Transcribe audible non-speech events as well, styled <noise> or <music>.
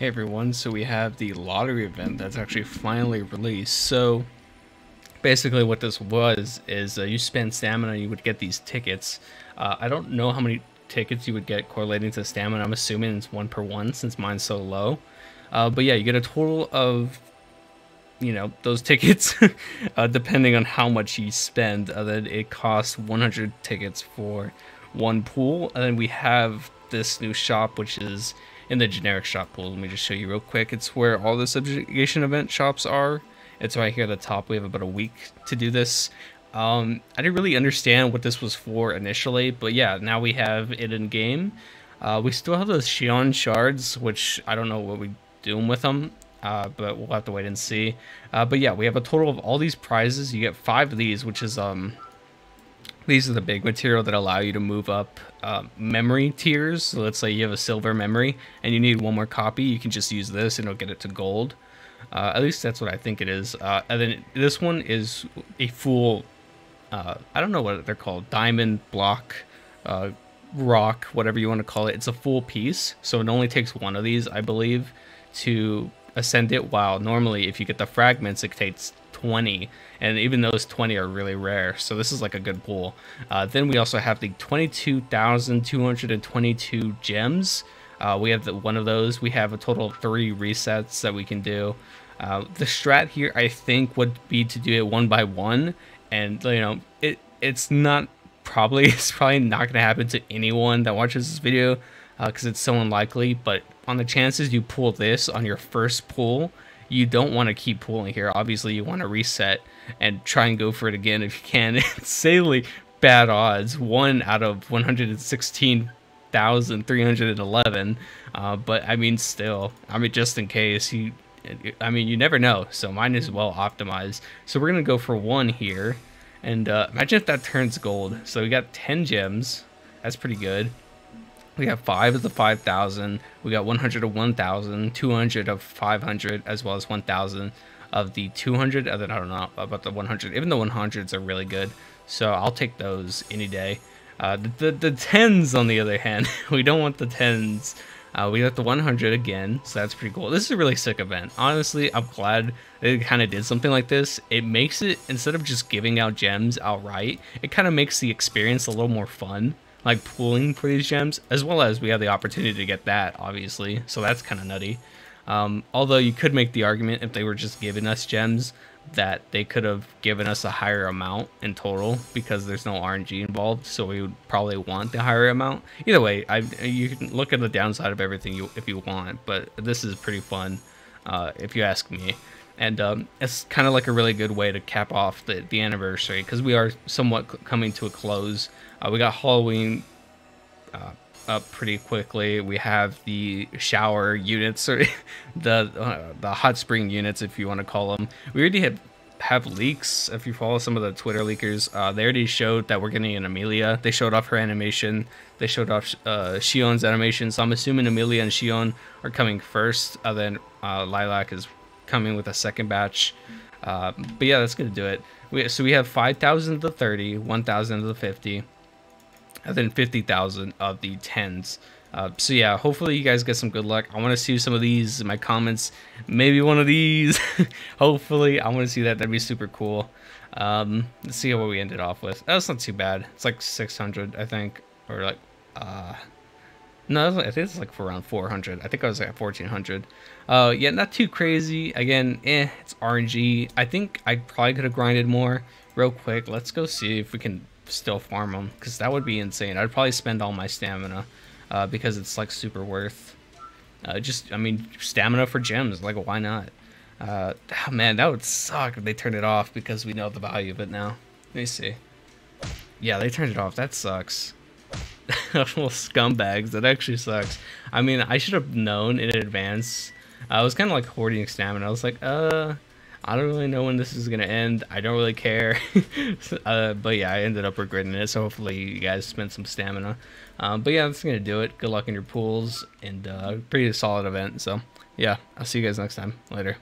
Hey everyone, so we have the lottery event that's actually finally released. So basically what this was is uh, you spend stamina you would get these tickets. Uh, I don't know how many tickets you would get correlating to stamina. I'm assuming it's one per one since mine's so low. Uh, but yeah, you get a total of, you know, those <laughs> tickets uh, depending on how much you spend. Uh, then it costs 100 tickets for one pool. And then we have this new shop, which is in the generic shop pool. Let me just show you real quick. It's where all the subjugation event shops are. It's right here at the top. We have about a week to do this. Um, I didn't really understand what this was for initially, but yeah, now we have it in game. Uh, we still have those Xion shards, which I don't know what we're doing with them, uh, but we'll have to wait and see. Uh, but yeah, we have a total of all these prizes. You get five of these, which is um, these are the big material that allow you to move up uh, memory tiers. So let's say you have a silver memory and you need one more copy, you can just use this and it'll get it to gold. Uh, at least that's what I think it is. Uh, and then this one is a full, uh, I don't know what they're called, diamond block, uh, rock, whatever you want to call it. It's a full piece, so it only takes one of these, I believe, to ascend it. While normally, if you get the fragments, it takes 20 and even those 20 are really rare so this is like a good pool. Uh, then we also have the 22,222 gems. Uh, we have the, one of those. We have a total of three resets that we can do. Uh, the strat here I think would be to do it one by one and you know it it's not probably <laughs> it's probably not going to happen to anyone that watches this video because uh, it's so unlikely but on the chances you pull this on your first pull you don't want to keep pulling here. Obviously, you want to reset and try and go for it again if you can. <laughs> Insanely bad odds. One out of 116,311. Uh, but I mean, still, I mean, just in case you, I mean, you never know. So mine is well optimized. So we're gonna go for one here, and uh, imagine if that turns gold. So we got 10 gems. That's pretty good. We got 5 of the 5,000. We got 100 of 1,000, 200 of 500, as well as 1,000 of the 200. And then I don't know about the 100. Even the 100s are really good. So I'll take those any day. Uh, the, the, the 10s, on the other hand, <laughs> we don't want the 10s. Uh, we got the 100 again, so that's pretty cool. This is a really sick event. Honestly, I'm glad they kind of did something like this. It makes it, instead of just giving out gems outright, it kind of makes the experience a little more fun like pooling for these gems, as well as we have the opportunity to get that, obviously. So that's kind of nutty. Um, although you could make the argument if they were just giving us gems that they could have given us a higher amount in total because there's no RNG involved, so we would probably want the higher amount. Either way, I you can look at the downside of everything you, if you want, but this is pretty fun uh, if you ask me. And um, it's kind of like a really good way to cap off the, the anniversary because we are somewhat coming to a close uh, we got Halloween uh, up pretty quickly. We have the shower units, <laughs> or the uh, the hot spring units, if you want to call them. We already have have leaks. If you follow some of the Twitter leakers, uh, they already showed that we're getting an Emilia. They showed off her animation. They showed off uh, Xion's animation. So I'm assuming Emilia and Shion are coming first. Uh, then uh, Lilac is coming with a second batch. Uh, but yeah, that's gonna do it. We, so we have 5,000 to 30, 1,000 to 50 and then 50,000 of the 10s. Uh, so yeah, hopefully you guys get some good luck. I want to see some of these in my comments. Maybe one of these. <laughs> hopefully, I want to see that. That'd be super cool. Um, let's see what we ended off with. That's not too bad. It's like 600, I think, or like, uh, no, I think it's like for around 400. I think I was at 1400. Uh, yeah, not too crazy. Again, eh, it's RNG. I think I probably could have grinded more. Real quick, let's go see if we can still farm them because that would be insane. I'd probably spend all my stamina uh, because it's like super worth. Uh, just, I mean, stamina for gems. Like, why not? Uh, oh, man, that would suck if they turned it off because we know the value of it now. Let me see. Yeah, they turned it off. That sucks. <laughs> Little scumbags. That actually sucks. I mean, I should have known in advance. I was kind of like hoarding stamina. I was like, uh, I don't really know when this is gonna end. I don't really care. <laughs> uh, but yeah, I ended up regretting it. So hopefully you guys spent some stamina. Um, but yeah, that's gonna do it. Good luck in your pools and uh, pretty solid event. So yeah, I'll see you guys next time. Later.